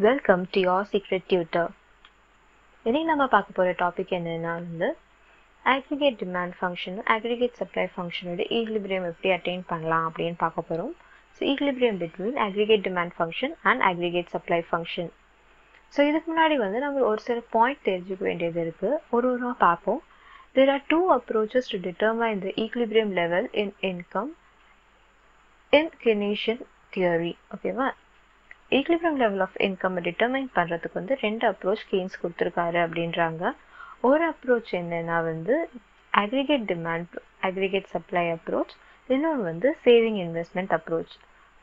Welcome to your secret tutor இனி நம்ம பார்க்க போகிற டாபிக் என்னென்னா வந்து அக்ரிகேட் டிமாண்ட் ஃபங்க்ஷனும் அக்ரிகேட் சப்ளை ஃபங்க்ஷனோட ஈக்லிபிரியம் எப்படி அட்டைன் பண்ணலாம் அப்படின்னு பார்க்க போகிறோம் so equilibrium between aggregate demand function and aggregate supply function so இதுக்கு முன்னாடி வந்து நம்ம ஒரு சில பாயிண்ட் தெரிஞ்சுக்க வேண்டியது இருக்குது ஒரு ஒருவா பார்ப்போம் there are two approaches to determine the equilibrium level in income in Keynesian theory ஓகேவா equilibrium level of income determine பண்ணுறதுக்கு வந்து ரெண்டு அப்ரோச் கெய்ன்ஸ் கொடுத்துருக்காரு அப்படின்றாங்க. ஒரு அப்ரோச் என்னன்னா வந்து aggregate demand aggregate supply approach இன்னொன்று வந்து சேவிங் இன்வெஸ்ட்மெண்ட் அப்ரோச்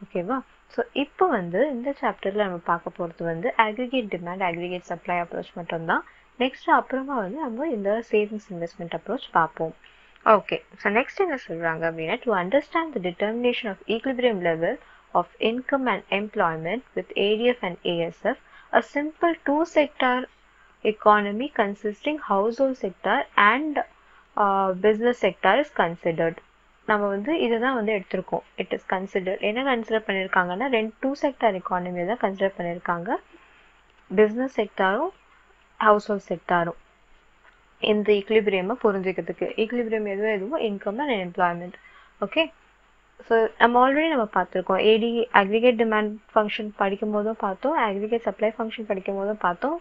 ஓகேவா ஸோ இப்போ வந்து இந்த சாப்டரில் நம்ம பார்க்க போகிறது வந்து aggregate demand aggregate supply approach மட்டும்தான். நெக்ஸ்ட் அப்புறமா வந்து நம்ம இந்த சேவிங்ஸ் இன்வெஸ்ட்மெண்ட் அப்ரோச் பார்ப்போம். ஓகே ஸோ நெக்ஸ்ட் என்ன சொல்கிறாங்க அப்படின்னா to understand the determination of equilibrium level of income and employment with ADF and ASF, a simple two-sector economy consisting household sector and uh, business sector is considered. நம்ம வந்து இதை தான் வந்து எடுத்திருக்கோம். It is consider என்ன consider பண்ணியிருக்காங்கன்னா ரெண்டு two sector எக்கானமியை தான் கன்சிடர் பண்ணியிருக்காங்க பிஸ்னஸ் செக்டாரும் ஹவுஸ் ஹோல்ட் செக்டாரும் இந்த இக்லிபிரியமை புரிஞ்சுக்கிறதுக்கு. இக்லிபிரியம் எதுவும் எதுவும் income and employment okay so நம்ம ஆல்ரெடி நம்ம பார்த்துருக்கோம். ஏடி அக்ரிகேட் டிமாண்ட் ஃபங்க்ஷன் படிக்கும் போதும் பார்த்தோம். அக்ரிகேட் சப்ளை ஃபங்க்ஷன் படிக்கும் போதும் பார்த்தோம்.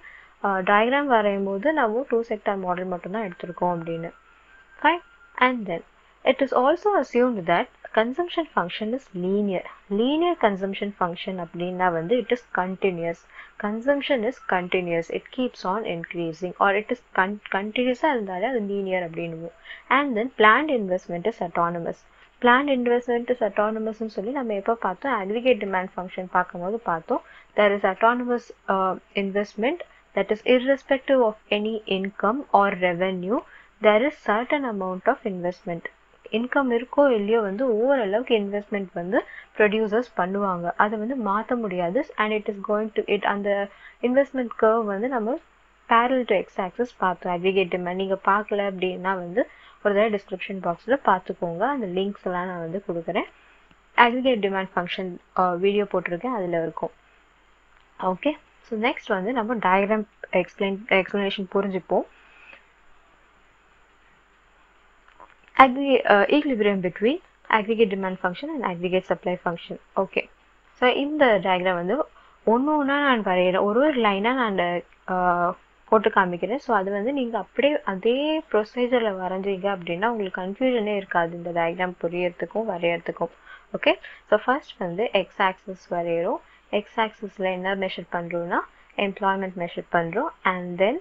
டயக்ராம் வரையும் போது நம்ம டூ செக்டார் மாடல் மட்டும்தான் எடுத்திருக்கோம் அப்படின்னு. Fine and then it is also assumed that consumption function is linear linear consumption function அப்படின்னா வந்து it is continuous consumption is continuous it keeps on increasing or it is கன் கண்டினியூஸாக இருந்தாலே அது linear அப்படின்னுவோம். And then planned investment is autonomous planned investment is சொல்லி நம்ம எப்போ பார்த்தோம்? Aggregate demand function பார்க்கும்போது பார்த்தோம். There is autonomous investment that is irrespective of any income or revenue there is certain amount of investment income இருக்கோ இல்லையோ வந்து ஓரளவுக்கு இன்வெஸ்ட்மெண்ட் வந்து ப்ரொடியூசர்ஸ் பண்ணுவாங்க. அதை வந்து மாற்ற முடியாது. And it is going to it அந்த இன்வெஸ்ட்மெண்ட் கர்வ் வந்து நம்ம பேரல் டு எக்ஸ் ஆக்சஸ் பார்த்தோம். அக்ரிகேட் டிமாண்ட் நீங்கள் பார்க்கல அப்படின்னா வந்து ஒரு தடவை டிஸ்கிரிப்ஷன் பாக்ஸில் பார்த்துக்கோங்க அந்த லிங்க்ஸ் எல்லாம் நான் வந்து கொடுக்குறேன். அக்ரிகேட் டிமாண்ட் ஃபங்க்ஷன் வீடியோ போட்டிருக்கேன். அதில் இருக்கும். ஓகே ஸோ நெக்ஸ்ட் வந்து நம்ம டயக்ராம் எக்ஸ்பிளைன் எக்ஸ்ப்ளனேஷன் புரிஞ்சுப்போம். Agri equilibrium between aggregate demand function and aggregate supply function okay so இந்த டயக்ராம் வந்து ஒன்று ஒன்றா நான் வரைகிறேன் ஒரு ஒரு லைனாக நான் போட்டு காமிக்கிறேன். ஸோ அது வந்து நீங்கள் அப்படியே அதே ப்ரொசீஜரில் வரைஞ்சிங்க அப்படின்னா உங்களுக்கு கன்ஃபியூஷனே இருக்காது. இந்த டயக்ராம் புரியறதுக்கும் வரையறதுக்கும். ஓகே ஸோ ஃபர்ஸ்ட் வந்து எக்ஸ் ஆக்சஸ் வரைகிறோம் எக்ஸ் ஆக்சஸில் என்ன மெஷர் பண்ணுறோன்னா எம்ப்ளாய்மெண்ட் மெஷர் பண்ணுறோம் அண்ட் தென்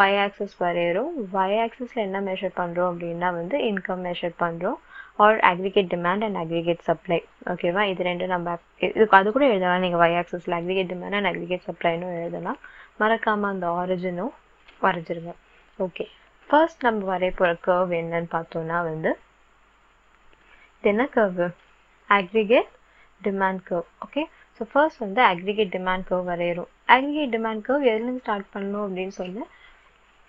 ஒய் ஆக்சஸ் வரைகிறோம் ஒய் ஆக்சஸில் என்ன மெஷர் பண்ணுறோம் அப்படின்னா வந்து இன்கம் மெஷர் பண்ணுறோம் or aggregate demand and aggregate supply ஓகேவா இது ரெண்டும் நம்ம இதுக்கு அது கூட எழுதலாம். நீங்கள் ஒய் ஆக்சஸில் அக்ரிகேட் டிமாண்ட் அண்ட் அக்ரிகேட் சப்ளைனும் எழுதலாம். மறக்காமல் அந்த ஆரிஜினும் வரைஞ்சிருங்க. ஓகே ஃபர்ஸ்ட் நம்ம வரைய போகிற கர்வ் என்னன்னு பார்த்தோன்னா வந்து இது என்ன curve aggregate demand curve okay so first வந்து அக்ரிகேட் டிமாண்ட் கர்வ் வரையிறோம். அக்ரிகேட் டிமாண்ட் கர்வ் எதுலேருந்து ஸ்டார்ட் பண்ணணும் அப்படின்னு சொல்லி?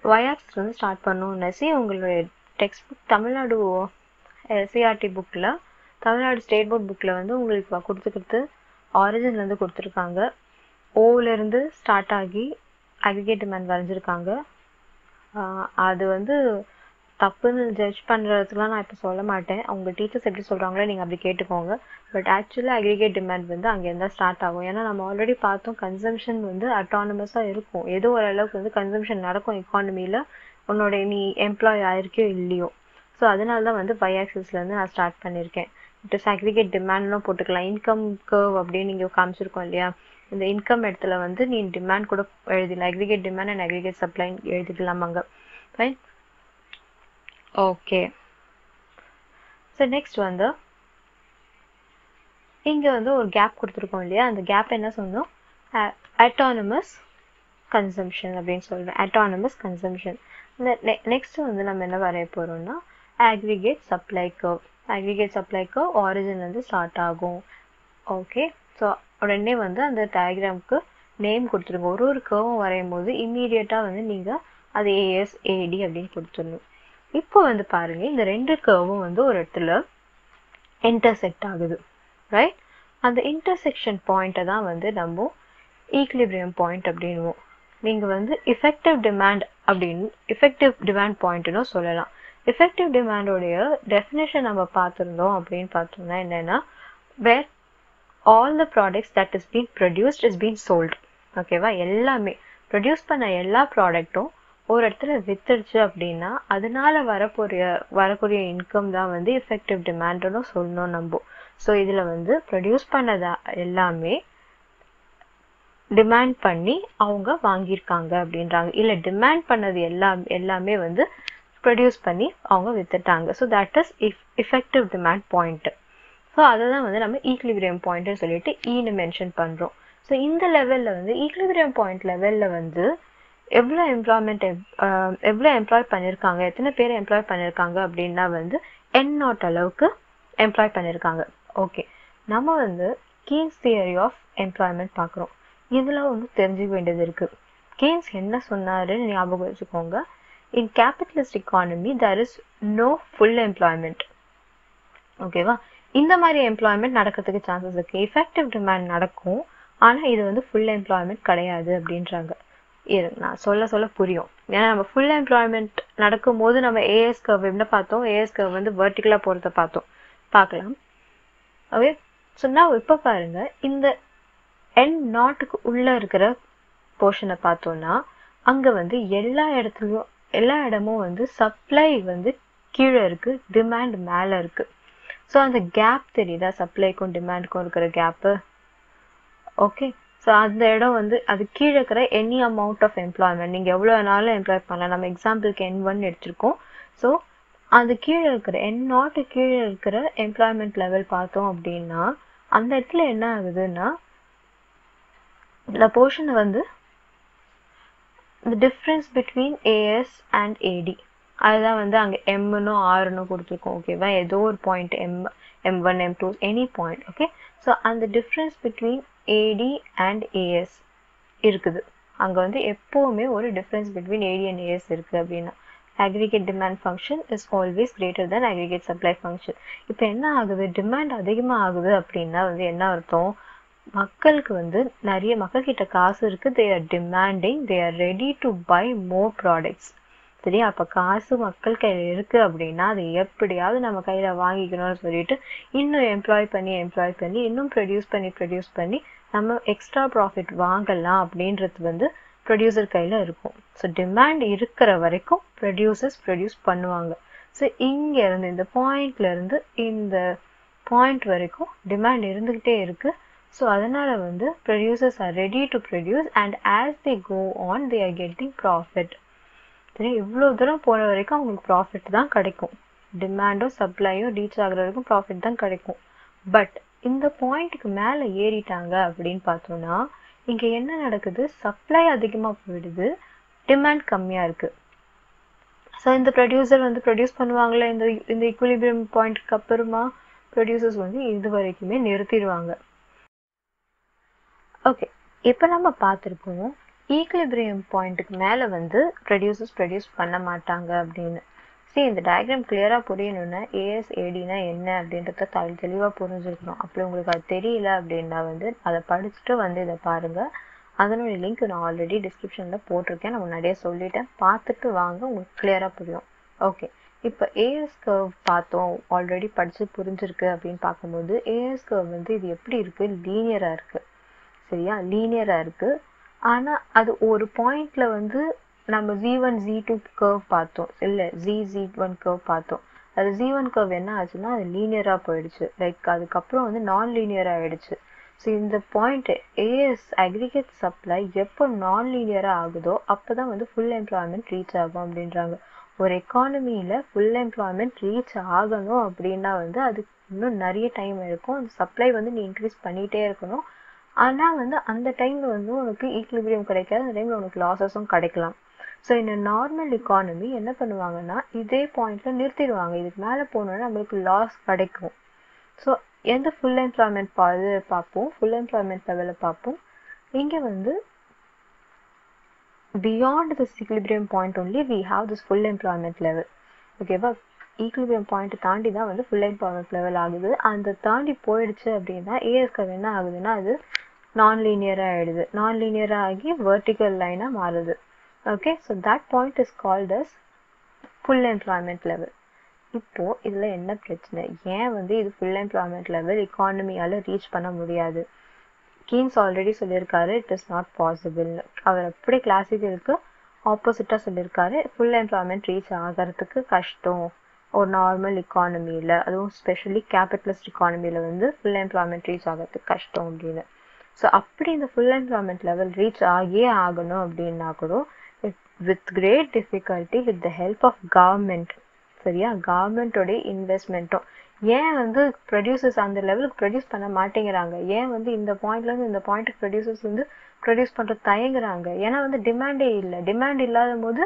ஒயாக்ஸ்லேருந்து ஸ்டார்ட் பண்ணணும்னு சி உங்களுடைய டெக்ஸ்ட் புக் தமிழ்நாடு சிஆர்டி புக்கில் தமிழ்நாடு ஸ்டேட் போர்ட் புக்கில் வந்து உங்களுக்கு கொடுத்துக்கிறது ஆரிஜின்லேருந்து கொடுத்துருக்காங்க. ஓவிலேருந்து ஸ்டார்ட் ஆகி அக்ரிகேட் டிமாண்ட் வரைஞ்சிருக்காங்க. அது வந்து தப்புன்னு ஜட்ஜ் பண்ணுறதுக்குலாம் நான் இப்போ சொல்ல மாட்டேன். அவங்க டீச்சர்ஸ் எப்படி சொல்கிறாங்களோ நீங்கள் அப்படி கேட்டுக்கோங்க. பட் ஆக்சுவலாக அக்ரிகேட் டிமாண்ட் வந்து அங்கேருந்து ஸ்டார்ட் ஆகும். ஏன்னா நம்ம ஆல்ரெடி பார்த்தோம் கன்சம்ஷன் வந்து அட்டானமஸாக இருக்கும். ஏதோ ஓரளவுக்கு வந்து கன்சம்ஷன் நடக்கும் எக்கானமியில் உன்னோட நீ எம்ப்ளாய் ஆயிருக்கோ இல்லையோ. ஸோ அதனால தான் வந்து பை ஆக்சிஸ்லேருந்து நான் ஸ்டார்ட் பண்ணியிருக்கேன். இட் இஸ் அக்ரிகேட் டிமாண்ட்லாம் போட்டுக்கலாம். இன்கம் கர்வ் அப்படின்னு நீங்கள் காமிச்சிருக்கோம் இல்லையா? இந்த இன்கம் இடத்துல வந்து நீ டிமாண்ட் கூட எழுதிடலாம் aggregate demand and aggregate supply எழுதிக்கலாம் அங்கே. ஃபைன் ஓகே ஸோ நெக்ஸ்ட் வந்து இங்கே வந்து ஒரு கேப் கொடுத்துருக்கோம் இல்லையா? அந்த கேப் என்ன சொன்னோம்? அட்டானமஸ் கன்சம்ஷன் அப்படின்னு சொல்கிறேன் அட்டானமஸ் கன்சம்ஷன் இந்த நெக்ஸ்ட் வந்து நம்ம என்ன வரைய போகிறோம்னா aggregate supply curve aggregate supply curve வந்து ஸ்டார்ட் ஆகும். ஓகே ஸோ உடனே வந்து அந்த டயக்ராம்க்கு நேம் கொடுத்துருங்க. ஒரு ஒரு கேர்வும் வரையும் போது இம்மீடியட்டாக வந்து நீங்கள் அது ஏஎஸ் ஏடி அப்படின்னு கொடுத்துடணும். இப்போ வந்து பாருங்கள் இந்த ரெண்டு கேர்வும் வந்து ஒரு இடத்துல இன்டர்செக்ட் ஆகுது. ரைட் அந்த இன்டர்செக்ஷன் பாயிண்ட்டை தான் வந்து நம்ம ஈக்லிபிரியம் பாயிண்ட் அப்படின்வோம் நீங்கள் வந்து இஃபெக்டிவ் டிமாண்ட் அப்படின்னு இஃபெக்டிவ் டிமாண்ட் பாயிண்ட்னு சொல்லலாம். இஃபெக்டிவ் டிமாண்டோடைய டெஃபினேஷன் நம்ம பார்த்துருந்தோம் அப்படின்னு பார்த்தோம்னா என்னென்னா where all the products that is been produced is been sold ஓகேவா எல்லாமே. ப்ரொடியூஸ் பண்ண எல்லா ப்ராடக்ட்டும் ஒரு இடத்துல வித்துடுச்சு அப்படின்னா அதனால வரக்கூடிய வரக்கூடிய இன்கம் தான் வந்து எஃபெக்டிவ் டிமாண்டுன்னு சொல்லணும் நம்ம. ஸோ இதில் வந்து ப்ரொடியூஸ் பண்ணதா எல்லாமே டிமாண்ட் பண்ணி அவங்க வாங்கியிருக்காங்க அப்படின்றாங்க. இல்லை டிமாண்ட் பண்ணது எல்லாம் எல்லாமே வந்து ப்ரொடியூஸ் பண்ணி அவங்க வித்துட்டாங்க. So that is if effective demand point so அதை தான் வந்து நம்ம ஈக்லிபிரியம் பாயிண்ட்னு சொல்லிட்டு ஈன்னு மென்ஷன் பண்ணுறோம் ஸோ இந்த லெவலில் வந்து ஈக்லிபிரியம் பாயிண்ட் லெவலில் வந்து எவ்வளோ எம்ப்ளாய்மெண்ட் எவ்வளோ எம்ப்ளாய் பண்ணியிருக்காங்க எத்தனை பேர் எம்ப்ளாய் பண்ணியிருக்காங்க அப்படின்னா வந்து என் நாட் அளவுக்கு எம்ப்ளாய் பண்ணியிருக்காங்க ஓகே நம்ம வந்து கீன்ஸ் தியரி ஆஃப் எம்ப்ளாய்மெண்ட் பார்க்குறோம். இதில் வந்து தெரிஞ்சுக்க வேண்டியது இருக்குது கீன்ஸ் என்ன சொன்னாருன்னு ஞாபகம் வச்சுக்கோங்க. In capitalist economy there is no full employment ஓகேவா இந்த மாதிரி எம்ப்ளாய்மெண்ட் நடக்கிறதுக்கு சான்சஸ் இருக்குது எஃபெக்டிவ் டிமாண்ட் நடக்கும். ஆனால் இது வந்து ஃபுல் எம்ப்ளாய்மெண்ட் கிடையாது அப்படின்றாங்க. இரு நான் சொல்ல சொல்ல புரியும். ஏன்னா நம்ம ஃபுல் எம்ப்ளாய்மெண்ட் நடக்கும்போது நம்ம ஏஎஸ் கர்வ் என்ன பார்த்தோம். ஏஎஸ் கர்வ் வந்து வெர்டிக்கலாக போகிறத பார்த்தோம். பார்க்கலாம். ஓகே ஸோ நான் இப்போ பாருங்க. இந்த என் நாட்டுக்கு உள்ளே இருக்கிற போர்ஷனை பார்த்தோம்னா அங்கே வந்து எல்லா இடத்துலையும் எல்லா இடமும் வந்து சப்ளை வந்து கீழே இருக்குது டிமாண்ட் மேலே இருக்குது ஸோ அந்த கேப் தெரியுதா? சப்ளைக்கும் டிமாண்டுக்கும் இருக்கிற கேப்பு ஓகே ஸோ அந்த இடம் வந்து அது கீழே இருக்கிற எனி அமௌண்ட் ஆஃப் எம்ப்ளாய்மெண்ட் நீங்கள் எவ்வளோ வேணாலும் எம்ப்ளாய் பண்ணலாம். நம்ம எக்ஸாம்பிளுக்கு என் ஒன் எடுத்திருக்கோம். ஸோ அது கீழே இருக்கிற என் நாட்டு கீழே இருக்கிற எம்ப்ளாய்மெண்ட் லெவல் பார்த்தோம் அப்படின்னா அந்த இடத்துல என்ன ஆகுதுன்னா இந்த போர்ஷனை வந்து the difference between AS and AD அதுதான் வந்து அங்கே எம்னும் ஆறுன்னு கொடுத்துருக்கோம் ஓகேவா ஏதோ ஒரு point M M one M two any point okay so அந்த difference between AD and AS இருக்குது. அங்கே வந்து எப்போவுமே ஒரு difference between AD and AS இருக்குது அப்படின்னா. Aggregate demand function is always greater than aggregate supply function இப்போ என்ன ஆகுது? டிமாண்ட் அதிகமாக ஆகுது அப்படின்னா வந்து என்ன அர்த்தம்? மக்களுக்கு வந்து நிறைய மக்கள்கிட்ட காசு இருக்குது they are demanding they are ready to buy more products சரி அப்போ காசு மக்கள் கையில் இருக்குது அப்படின்னா அது எப்படியாவது நம்ம கையில் வாங்கிக்கணும்னு சொல்லிட்டு இன்னும் எம்ப்ளாய் பண்ணி எம்ப்ளாய் பண்ணி இன்னும் ப்ரொடியூஸ் பண்ணி ப்ரொடியூஸ் பண்ணி நம்ம எக்ஸ்ட்ரா ப்ராஃபிட் வாங்கலாம் அப்படின்றது வந்து ப்ரொடியூசர் கையில் இருக்கும். ஸோ டிமாண்ட் இருக்கிற வரைக்கும் ப்ரொடியூசர்ஸ் ப்ரொடியூஸ் பண்ணுவாங்க. ஸோ இங்கேருந்து இந்த பாயிண்ட்லேருந்து இந்த பாயிண்ட் வரைக்கும் டிமாண்ட் இருந்துக்கிட்டே இருக்குது ஸோ அதனால் வந்து producers are ready to produce and as they go on they are getting profit தெரியும் இவ்வளோ தூரம் போன வரைக்கும் அவங்களுக்கு ப்ராஃபிட் தான் கிடைக்கும். டிமாண்டும் சப்ளையும் ரீச் ஆகுற வரைக்கும் ப்ராஃபிட் தான் கிடைக்கும். பட் இந்த பாயிண்ட்டுக்கு மேலே ஏறிட்டாங்க அப்படின்னு பார்த்தோம்னா இங்கே என்ன நடக்குது? சப்ளை அதிகமாக போயிடுது டிமாண்ட் கம்மியாக இருக்குது ஸோ இந்த ப்ரொடியூசர் வந்து ப்ரொடியூஸ் பண்ணுவாங்களே இந்த இந்த இக்குலிபிரியம் பாயிண்ட்க்கு அப்புறமா ப்ரொடியூசர்ஸ் வந்து இது வரைக்குமே நிறுத்திடுவாங்க. ஓகே இப்போ நம்ம பார்த்துருக்கோம் ஈக்லிபிரியம் பாயிண்ட்டுக்கு மேலே வந்து ப்ரொடியூசர்ஸ் ப்ரொடியூஸ் பண்ண மாட்டாங்க அப்படின்னு. சரி இந்த டயக்ராம் கிளியராக புரியணும்னா ஏஎஸ்ஏடினா என்ன அப்படின்றத த தெளிவாக புரிஞ்சுருக்கணும் அப்படி உங்களுக்கு அது தெரியல அப்படின்னா வந்து அதை படிச்சுட்டு வந்து இதை பாருங்கள் அதனுடைய லிங்க் நான் ஆல்ரெடி டிஸ்கிரிப்ஷனில் போட்டிருக்கேன். நான் முன்னாடியே சொல்லிட்டேன். பார்த்துட்டு வாங்க உங்களுக்கு கிளியராக புரியும். ஓகே இப்போ ஏஎஸ் கர்வ் பார்த்தோம். ஆல்ரெடி படித்து புரிஞ்சிருக்கு அப்படின்னு பார்க்கும்போது ஏஎஸ் கர்வ் வந்து இது எப்படி இருக்குது லீனியராக இருக்குது சரியா? லீனியராக இருக்குது ஆனால் அது ஒரு பாயிண்டில் வந்து நம்ம G one G two curve பார்த்தோம். இல்லை ஜி ஜி ஒன் கர்வ் பார்த்தோம். அது ஜி ஒன் கர்வ் என்ன ஆச்சுன்னா அது லீனியராக போயிடுச்சு. லைக் அதுக்கப்புறம் வந்து நான் லீனியராக ஆயிடுச்சு. ஸோ இந்த பாயிண்ட் ஏஎஸ் அக்ரிகேட் சப்ளை எப்போ நான் லீனியராக ஆகுதோ அப்போ தான் வந்து ஃபுல் எம்ப்ளாய்மெண்ட் ரீச் ஆகும் அப்படின்றாங்க. ஒரு எக்கானமியில் ஃபுல் எம்ப்ளாய்மெண்ட் ரீச் ஆகணும் அப்படின்னா வந்து அதுக்கு இன்னும் நிறைய டைம் எடுக்கும். அந்த சப்ளை வந்து நீ இன்க்ரீஸ் பண்ணிகிட்டே இருக்கணும். ஆனால் வந்து அந்த டைமில் வந்து உனக்கு ஈக்குலிபிரியம் கிடைக்காது. அந்த டைமில் உனக்கு லாஸஸும் கிடைக்கலாம். ஸோ இந்த நார்மல் இக்கானமி என்ன பண்ணுவாங்கன்னா இதே பாயிண்ட்ல நிறுத்திடுவாங்க. இதுக்கு மேலே போனோன்னா நம்மளுக்கு லாஸ் கிடைக்கும். ஸோ எந்த ஃபுல் எம்ப்ளாய்மெண்ட் பா இது பார்ப்போம் ஃபுல் எம்ப்ளாய்மெண்ட் லெவலில் பார்ப்போம். இங்கே வந்து beyond this equilibrium point only we have this full employment level ஓகேவா ஈக்குலிபிரியம் பாயிண்ட் தாண்டி தான் வந்து ஃபுல் எம்ப்ளாய்மெண்ட் லெவல் ஆகுது. அந்த தாண்டி போயிடுச்சு அப்படின்னா ஏஎஸ்கவ் என்ன ஆகுதுன்னா அது நான் லீனியராக ஆகிடுது நான் லீனியராக ஆகி வெர்டிக்கல் லைனாக மாறுது. Okay so that point is called as full employment level இப்போது இதில் என்ன பிரச்சனை? ஏன் வந்து இது ஃபுல் எம்ப்ளாய்மெண்ட் லெவல் இக்கானமியால் ரீச் பண்ண முடியாது? கீன்ஸ் ஆல்ரெடி சொல்லியிருக்காரு இட் இஸ் நாட் பாசிபிள் அவர் அப்படி கிளாசிக்கலுக்கு ஆப்போசிட்டாக சொல்லியிருக்காரு. ஃபுல் எம்ப்ளாய்மெண்ட் ரீச் ஆகிறதுக்கு கஷ்டம். ஒரு நார்மல் இக்கானமியில் அதுவும் ஸ்பெஷலி கேபிட்டலிஸ்ட் இக்கானமியில் வந்து ஃபுல் எம்ப்ளாய்மெண்ட் ரீச் ஆகிறதுக்கு கஷ்டம் அப்படின்னு. ஸோ அப்படி இந்த ஃபுல் எம்ப்ளாய்மெண்ட் லெவல் ரீச் ஆகியே ஆகணும் அப்படின்னா கூட with great difficulty with the help of government சரியா? கவர்மெண்ட்டோடைய இன்வெஸ்ட்மெண்ட்டும் ஏன் வந்து ப்ரொடியூசர்ஸ் அந்த லெவலுக்கு ப்ரொடியூஸ் பண்ண மாட்டேங்கிறாங்க? ஏன் வந்து இந்த பாயிண்ட்லேருந்து இந்த பாயிண்ட்டுக்கு ப்ரொடியூசர்ஸ் வந்து ப்ரொடியூஸ் பண்ணுறது தயங்குறாங்க? ஏன்னா வந்து டிமாண்டே இல்லை. டிமாண்ட் இல்லாத போது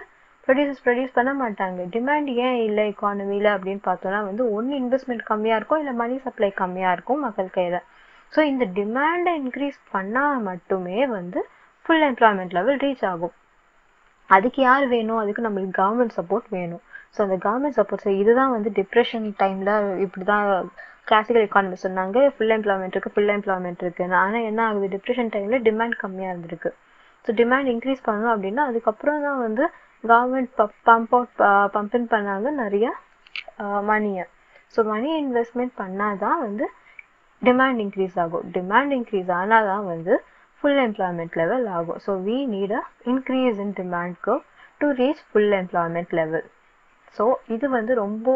ப்ரொடியூசர்ஸ் ப்ரொடியூஸ் பண்ண மாட்டாங்க. டிமாண்ட் ஏன் இல்லை எக்கானமியில் அப்படின்னு பார்த்தோன்னா வந்து ஒன்று இன்வெஸ்ட்மெண்ட் கம்மியாக இருக்கும் இல்லை மணி சப்ளை கம்மியாக இருக்கும் மக்கள் கையில். ஸோ இந்த டிமாண்டை இன்க்ரீஸ் பண்ணால் மட்டுமே வந்து ஃபுல் எம்ப்ளாய்மெண்ட் லெவல் ரீச் ஆகும். அதுக்கு யார் வேணும்? அதுக்கு நம்மளுக்கு கவர்மெண்ட் சப்போர்ட் வேணும். ஸோ அந்த கவர்மெண்ட் சப்போர்ட் இதுதான் வந்து டிப்ரெஷன் டைமில் இப்படி தான் கிளாசிக்கல் எக்கானமி சொன்னாங்க. ஃபுல் எம்ப்ளாய்மெண்ட் இருக்குது ஃபுல் எம்ப்ளாய்மெண்ட் இருக்குது ஆனால் என்ன ஆகுது? டிப்ரெஷன் டைமில் டிமாண்ட் கம்மியாக இருந்திருக்கு. ஸோ டிமாண்ட் இன்க்ரீஸ் பண்ணணும் அப்படின்னா அதுக்கப்புறம் தான் வந்து கவர்மெண்ட் பம்ப் அவுட் பம்பின் பண்ணாங்க நிறைய மணியை ஸோ மணி இன்வெஸ்ட்மெண்ட் பண்ணால் தான் வந்து டிமாண்ட் இன்க்ரீஸ் ஆகும். டிமாண்ட் இன்க்ரீஸ் ஆனால் தான் வந்து ஃபுல் எம்ப்ளாய்மெண்ட் லெவல் ஆகும். So we need a increase in demand curve to reach full employment level so இது வந்து ரொம்ப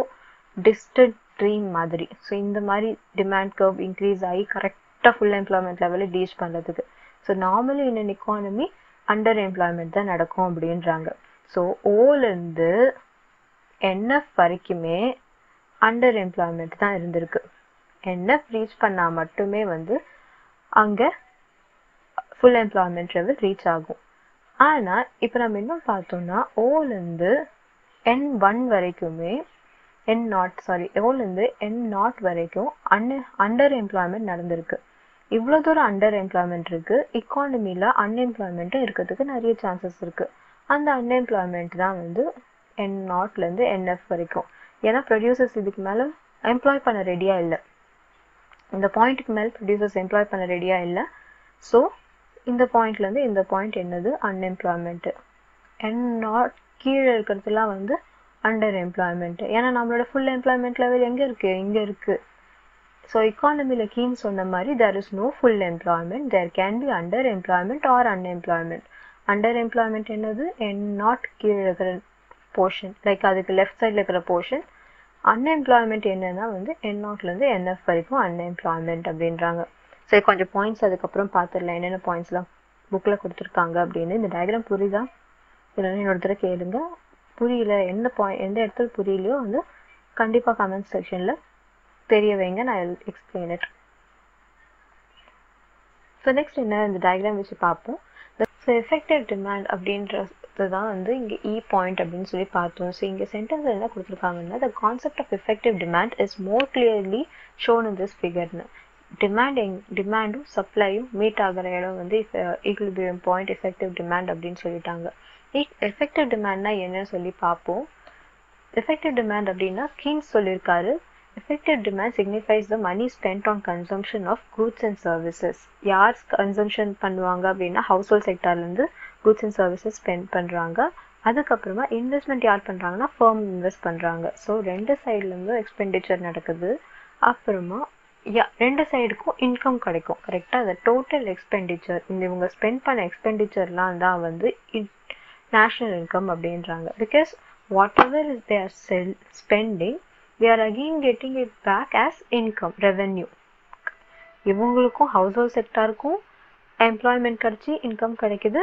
டிஸ்டன்ட் ட்ரீம் மாதிரி. ஸோ இந்த மாதிரி டிமாண்ட் கர்வ் இன்க்ரீஸ் ஆகி கரெக்டாக ஃபுல் எம்ப்ளாய்மெண்ட் லெவலில் ரீச் பண்ணுறதுக்கு so normally in an economy underemployment தான் நடக்கும் அப்படின்றாங்க. ஸோ ஓலேருந்து என்எஃப் வரைக்குமே அண்டர் எம்ப்ளாய்மெண்ட் தான் இருந்திருக்கு. என்எஃப் ரீச் பண்ணால் மட்டுமே வந்து அங்கே ஃபுல் எம்ப்ளாய்மெண்ட் லெவல் ரீச் ஆகும். ஆனால் இப்போ நம்ம இன்னும் பார்த்தோம்னா ஓலேருந்து என் ஒன் வரைக்குமே என் நாட் சாரி ஓலேருந்து என் நாட் வரைக்கும் அன் அண்டர் எம்ப்ளாய்மெண்ட் நடந்திருக்கு. இவ்வளோ தூரம் அண்டர் எம்ப்ளாய்மெண்ட் இருக்குது இக்கானமியில் அன்எம்ப்ளாய்மெண்ட்டும் இருக்கிறதுக்கு நிறைய சான்சஸ் இருக்குது அந்த அன்எம்ப்ளாய்மெண்ட் தான் வந்து என் நாட்லேருந்து என்எஃப் வரைக்கும். ஏன்னா ப்ரொடியூசர்ஸ் இதுக்கு மேலே எம்ப்ளாய் பண்ண ரெடியாக இல்லை. இந்த பாயிண்ட்டுக்கு மேல் ப்ரொடியூசர்ஸ் எம்ப்ளாய் பண்ண ரெடியாக இல்லை. ஸோ இந்த பாயிண்ட்லேருந்து இந்த பாயிண்ட் என்னது? அன்எம்ப்ளாய்மெண்ட்டு என் நாட் கீழே இருக்கிறதுலாம் வந்து அண்டர் எம்ப்ளாய்மெண்ட்டு ஏன்னா நம்மளோட ஃபுல் எம்ப்ளாய்மெண்ட் லெவல் எங்கே இருக்குது இங்கே இருக்குது ஸோ எக்கானமியில் கீன் சொன்ன மாதிரி there is no full employment there can be underemployment or unemployment underemployment என்னது? என் நாட் கீழே இருக்கிற போர்ஷன் லைக் அதுக்கு லெஃப்ட் சைடில் இருக்கிற போர்ஷன் அன்எம்ப்ளாய்மெண்ட் என்னன்னா வந்து என்ஆட்லேருந்து என்எஃப் வரைக்கும் அன்எம்ப்ளாய்மெண்ட் அப்படின்றாங்க. சரி கொஞ்சம் பாயிண்ட்ஸ் அதுக்கப்புறம் பார்த்துடலாம். என்னென்ன பாயிண்ட்ஸ்லாம் புக்கில் கொடுத்துருக்காங்க அப்படின்னு இந்த டயக்ராம் புரியுதா? இல்லைன்னா இன்னொரு தடவை கேளுங்க. புரியல. எந்த பாயிண்ட் எந்த இடத்துல புரியலையோ வந்து கண்டிப்பாக கமெண்ட் செக்ஷனில் தெரிய வைங்க. நான் எக்ஸ்பிளைன் இட் ஸோ நெக்ஸ்ட் என்ன இந்த டயக்ராம் வச்சு பார்ப்போம். ஸோ எஃபெக்டிவ் டிமாண்ட் அப்படின்ற தான் வந்து இங்கே இ e பாயிண்ட் அப்படின்னு சொல்லி பார்த்தோம். ஸோ இங்கே சென்டென்ஸ் என்ன கொடுத்துருக்காங்கன்னா the concept of effective demand is more clearly shown in this ஃபிகர்னு demand எங் டிமாண்டும் சப்ளையும் மீட் ஆகிற இடம் வந்து ஈக்குலிபிரியம் பாயிண்ட் எஃபெக்டிவ் டிமாண்ட் அப்படின்னு சொல்லிட்டாங்க. E-, எஃபெக்டிவ் டிமாண்ட்னா என்னன்னு சொல்லி பார்ப்போம். எஃபெக்டிவ் டிமாண்ட் அப்படின்னா கீன்ஸ் சொல்லியிருக்காரு. Effective demand signifies the money spent on consumption of goods and services யார் கன்சம்ஷன் பண்ணுவாங்க அப்படின்னா ஹவுஸ் ஹோல்ட் செக்டார்லேருந்து குட்ஸ் அண்ட் சர்வீசஸ் ஸ்பெண்ட் பண்ணுறாங்க அதுக்கப்புறமா இன்வெஸ்ட்மெண்ட் யார் பண்ணுறாங்கன்னா ஃபர்ம் இன்வெஸ்ட் பண்ணுறாங்க ஸோ ரெண்டு சைட்லேருந்து எக்ஸ்பெண்டிச்சர் நடக்குது. அப்புறமா யா ரெண்டு சைடுக்கும் இன்கம் கிடைக்கும். கரெக்டாக அந்த டோட்டல் எக்ஸ்பெண்டிச்சர் இந்த இவங்க ஸ்பெண்ட் பண்ண எக்ஸ்பெண்டிச்சர்லாம் தான் வந்து நேஷ்னல் இன்கம் அப்படின்றாங்க. Because whatever is they are sell spending they are again getting it back as income revenue இவங்களுக்கும் ஹவுஸ் ஹோல்ட் செக்டாருக்கும் எம்ப்ளாய்மெண்ட் கிடச்சி இன்கம் கிடைக்குது.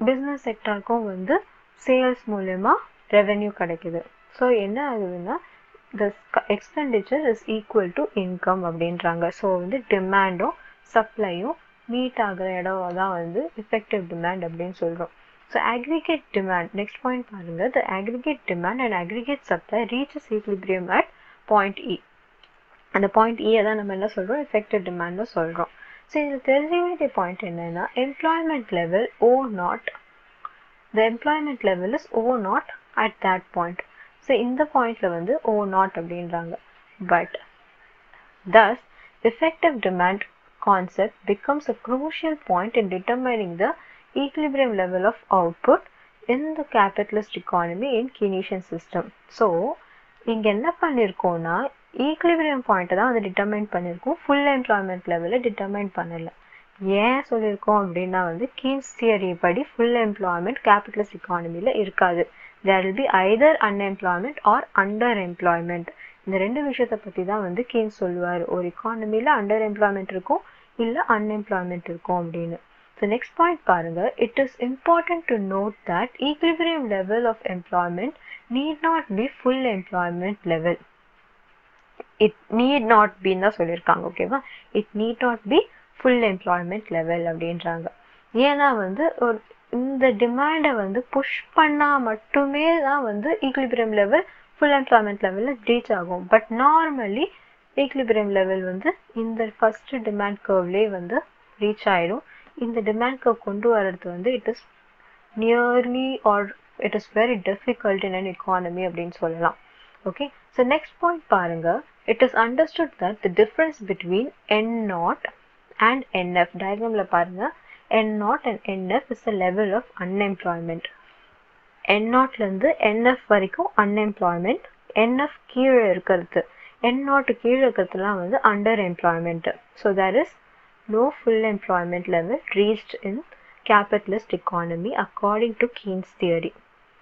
பிஸ்னஸ் செக்டாருக்கும் வந்து சேல்ஸ் மூலயமா ரெவென்யூ கிடைக்குது. ஸோ என்ன ஆகுதுன்னா the expenditure is equal to income அப்படின்றாங்க. ஸோ வந்து டிமாண்டும் சப்ளையும் மீட் ஆகிற இடம் தான் வந்து எஃபெக்டிவ் டிமாண்ட் அப்படின்னு சொல்கிறோம் so aggregate demand next point பாருங்க, the aggregate demand and aggregate supply reaches equilibrium at point E அந்த பாயிண்ட் e இயை தான் நம்ம என்ன சொல்கிறோம் எஃபெக்டிவ் டிமாண்ட்னு சொல்கிறோம் ஸோ இதில் தெரிஞ்ச வேண்டிய பாயிண்ட் என்னென்னா employment level O naught the employment level is O naught at that point so இந்த பாயிண்டில் வந்து ஓ நாட் அப்படின்றாங்க. But thus effective demand concept becomes a crucial point in determining the equilibrium level of output in the capitalist economy in Keynesian system. So, இங்க என்ன பண்ணியிருக்கோன்னா equilibrium பாயிண்ட்டை தான் வந்து determine பண்ணியிருக்கோம். ஃபுல் எம்ப்ளாய்மெண்ட் லெவலில் டிட்டர்மைன் பண்ணல. ஏன் சொல்லியிருக்கோம் அப்படின்னா வந்து கீன்ஸ் தியரி படி ஃபுல் எம்ப்ளாய்மெண்ட் கேபிட்டலிஸ்ட் இக்கானமியில் இருக்காது. There will be either unemployment or underemployment இந்த ரெண்டு விஷயத்தை பற்றி தான் வந்து கீன்ஸ் சொல்லுவார். ஒரு இக்கானமியில் அண்டர் எம்ப்ளாய்மெண்ட் இருக்கும் இல்லை அன்எம்ப்ளாய்மெண்ட் இருக்கும் அப்படின்னு. ஸோ நெக்ஸ்ட் பாயிண்ட் பாருங்க. It is important to note that equilibrium level of employment need not be full employment level it need not பின்னு தான் சொல்லியிருக்காங்க ஓகேவா it need not be full employment level அப்படின்றாங்க. ஏன்னா வந்து ஒரு இந்த டிமாண்டை வந்து புஷ் பண்ணால் மட்டுமே தான் வந்து ஈக்லிபிரியம் லெவல் ஃபுல் எம்ப்ளாய்மெண்ட் லெவலில் ரீச் ஆகும். பட் நார்மலி ஈக்லிபிரியம் லெவல் வந்து இந்த ஃபஸ்ட்டு டிமாண்ட் கர்வ்லேயே வந்து ரீச் ஆகிடும் இந்த டிமாண்ட் கர்வ் கொண்டு வர்றது வந்து it is nearly or it is very difficult in an economy அப்படின்னு சொல்லலாம். ஓகே ஸோ நெக்ஸ்ட் பாயிண்ட் பாருங்க. It is understood that the difference between N naught and N F டயக்ராமில் பாருங்க. N naught and N F is the level of unemployment N நாட்லேருந்து NF வரைக்கும் unemployment NF கீழே இருக்கிறது. N naught கீழே இருக்கிறதுலாம் வந்து underemployment so there is no full employment level reached in capitalist economy according to Keynes theory.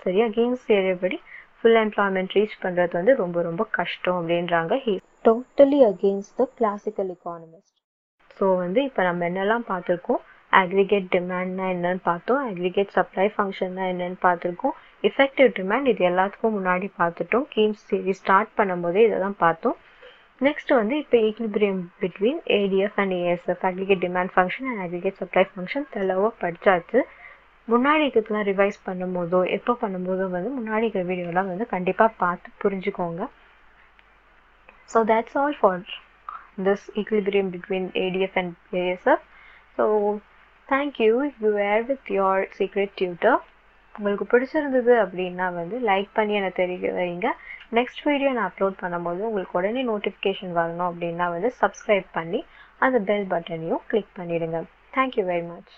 சரியா? Keynes theory படி full employment reach பண்ணுறது வந்து ரொம்ப ரொம்ப கஷ்டம் அப்படின்றாங்க he. Totally against the classical economist so வந்து இப்போ நம்ம என்னெல்லாம் பார்த்துருக்கோம்? அக்ரிகேட் டிமாண்ட்னா என்னன்னு பார்த்தோம். அக்ரிகேட் சப்ளை ஃபங்க்ஷன்னா என்னன்னு பார்த்துருக்கோம். எஃபெக்டிவ் டிமாண்ட் இது எல்லாத்துக்கும் முன்னாடி பார்த்துட்டோம். கீன்ஸ் தியரி ஸ்டார்ட் பண்ணும்போதே இதை தான் பார்த்தோம். நெக்ஸ்ட் வந்து இப்போ equilibrium between ADF and ASF aggregate demand function and aggregate supply function தெளிவாக படித்தாச்சு முன்னாடி இருக்கிறதுலாம் ரிவைஸ் பண்ணும்போதோ எப்போ பண்ணும்போதோ வந்து முன்னாடி இருக்கிற வீடியோலாம் வந்து கண்டிப்பாக பார்த்து புரிஞ்சுக்கோங்க. So that's all for this equilibrium between ADF and ASF so thank you you were with your secret tutor உங்களுக்கு பிடிச்சிருந்தது அப்படின்னா வந்து லைக் பண்ணி எனக்கு தெரிய வைங்க. நெக்ஸ்ட் வீடியோ நான் அப்லோட் பண்ணும்போது உங்களுக்கு உடனே நோட்டிஃபிகேஷன் வரணும் அப்படின்னா வந்து சப்ஸ்கிரைப் பண்ணி அந்த பெல் பட்டனையும் கிளிக் பண்ணிவிடுங்க தேங்க்யூ வெரி மச்